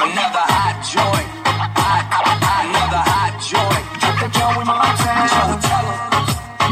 Another hot another hot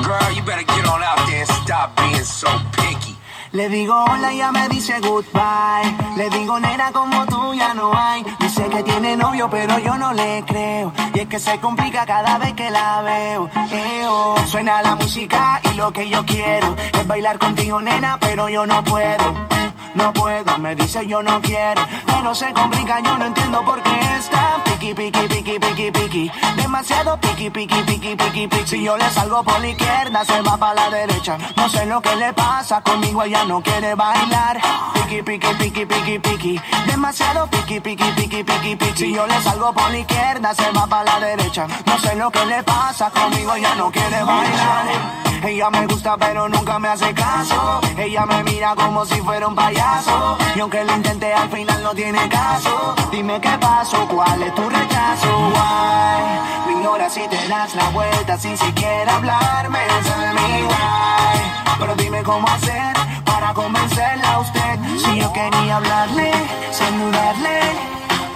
girl, you better get on out and stop being so picky. Le digo hola y ella me dice goodbye. Le digo nena como tú ya no hay. Dice que tiene novio pero yo no le creo. Y es que se complica cada vez que la veo. Eo. Suena la música y lo que yo quiero es bailar contigo nena pero yo no puedo. No puedo, me dice yo no quiero. Pero se complica, yo no entiendo por qué está piqui, piqui, piqui, piqui, piqui. Demasiado piqui, piqui, piqui, piqui, piqui. Si yo le salgo por la izquierda, se va para la derecha. No sé lo que le pasa conmigo, ella no quiere bailar. Piqui, piqui, piqui, piqui, piqui. Demasiado piqui, piqui, piqui, piqui, piqui. Si yo le salgo por la izquierda, se va para la derecha. No sé lo que le pasa conmigo, ella no quiere bailar. Ella me gusta pero nunca me hace caso. Ella me mira como si fuera un payaso. Y aunque lo intenté al final no tiene caso. Dime qué pasó, cuál es tu rechazo. Why? Me ignoras si te das la vuelta sin siquiera hablarme. Tell me why. Pero dime cómo hacer para convencerla a usted. Si yo quería hablarle, saludarle,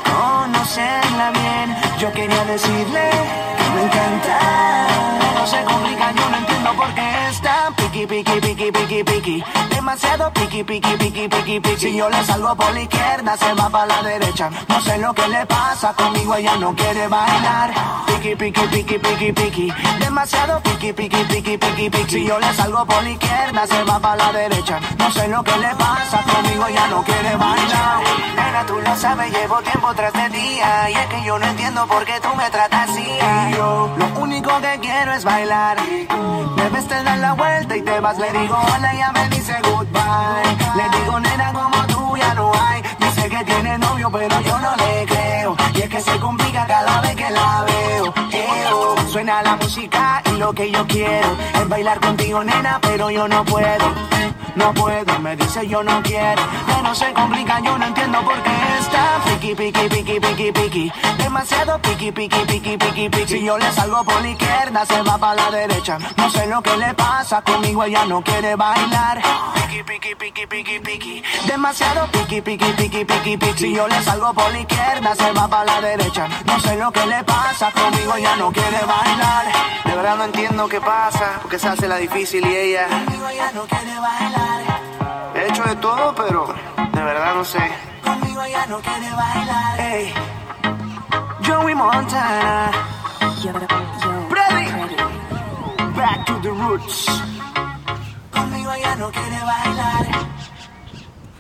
conocerla bien. Yo quería decirle que me encanta. No se complica, yo no piqui, piqui, piqui, piqui, piqui. Demasiado piqui, piqui, piqui, piqui, piqui. Si yo le salgo por la izquierda, se va para la derecha. No sé lo que le pasa conmigo, ella no quiere bailar. Piqui, piqui, piqui, piqui, piqui. Demasiado piqui, piqui, piqui, piqui, piqui. Si yo le salgo por la izquierda, se va para la derecha. No sé lo que le pasa conmigo, ella no quiere bailar. Nena, tú lo sabes, llevo tiempo tras de día. Y es que yo no entiendo por qué tú me tratas así. Y yo, lo único que quiero es bailar. Me ves, te das la vuelta y te vas. Le digo hola, ella me dice goodbye. Le digo nena, como tú ya no hay. Dice que tiene novio, pero yo no le la música lo que yo quiero es bailar contigo, nena, pero yo no puedo. No puedo, me dice yo no quiero. Pero se complica, yo no entiendo por qué está piqui, piqui, piqui, piqui, piqui. Demasiado piqui, piqui, piqui, piqui, piqui. Si yo le salgo por la izquierda, se va para la derecha. No sé lo que le pasa conmigo, ella no quiere bailar. Piqui, piqui, piqui, piqui, piqui. Demasiado piqui, piqui, piqui, piqui, piqui. Si yo le salgo por la izquierda, se va para la derecha. No sé lo que le pasa conmigo, ella no quiere bailar. Verdad no entiendo qué pasa, porque se hace la difícil y ella. Conmigo ella no quiere bailar. He hecho de todo, pero de verdad no sé. Conmigo ella no quiere bailar. Hey, Joey Montana. Freddy. Back to the roots. Conmigo ella no quiere bailar.